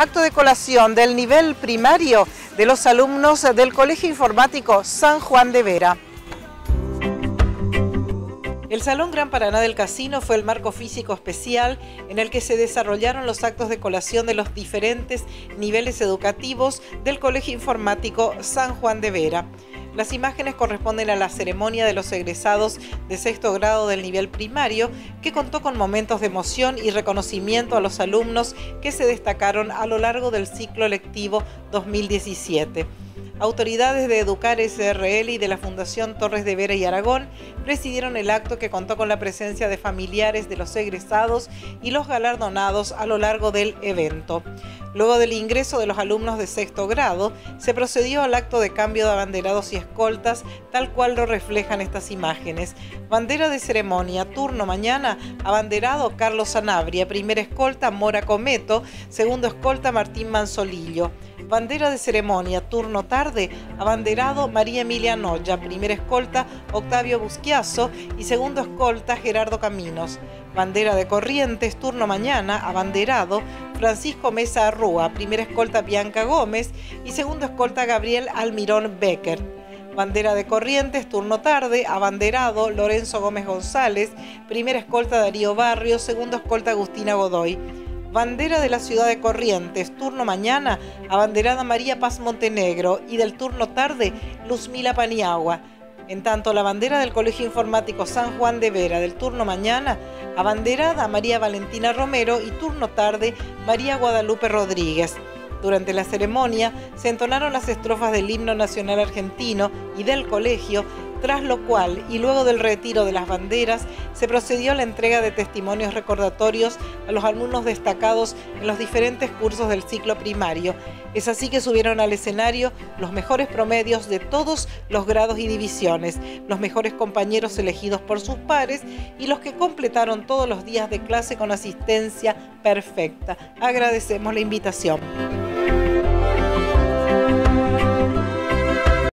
acto de colación del nivel primario de los alumnos del Colegio Informático San Juan de Vera. El Salón Gran Paraná del Casino fue el marco físico especial en el que se desarrollaron los actos de colación de los diferentes niveles educativos del Colegio Informático San Juan de Vera. Las imágenes corresponden a la ceremonia de los egresados de sexto grado del nivel primario, que contó con momentos de emoción y reconocimiento a los alumnos que se destacaron a lo largo del ciclo lectivo 2017. Autoridades de Educar SRL y de la Fundación Torres de Vera y Aragón presidieron el acto que contó con la presencia de familiares de los egresados y los galardonados a lo largo del evento. Luego del ingreso de los alumnos de sexto grado, se procedió al acto de cambio de abanderados y escoltas, tal cual lo reflejan estas imágenes. Bandera de ceremonia, turno mañana, abanderado Carlos Sanabria, primera escolta Mora Cometo, segundo escolta Martín Manzolillo. Bandera de ceremonia, turno tarde, abanderado María Emilia Noya, primera escolta Octavio Busquiazo y segundo escolta Gerardo Caminos. Bandera de Corrientes, turno mañana, abanderado Francisco Mesa Arrúa, primera escolta Bianca Gómez y segundo escolta Gabriel Almirón Becker. Bandera de Corrientes, turno tarde, abanderado Lorenzo Gómez González, primera escolta Darío Barrio, segundo escolta Agustina Godoy. Bandera de la ciudad de Corrientes, turno mañana, abanderada María Paz Montenegro y del turno tarde, Luzmila Paniagua. En tanto, la bandera del Colegio Informático San Juan de Vera del turno mañana, abanderada María Valentina Romero y turno tarde, María Guadalupe Rodríguez. Durante la ceremonia se entonaron las estrofas del himno nacional argentino y del colegio tras lo cual y luego del retiro de las banderas se procedió a la entrega de testimonios recordatorios a los alumnos destacados en los diferentes cursos del ciclo primario. Es así que subieron al escenario los mejores promedios de todos los grados y divisiones, los mejores compañeros elegidos por sus pares y los que completaron todos los días de clase con asistencia perfecta. Agradecemos la invitación.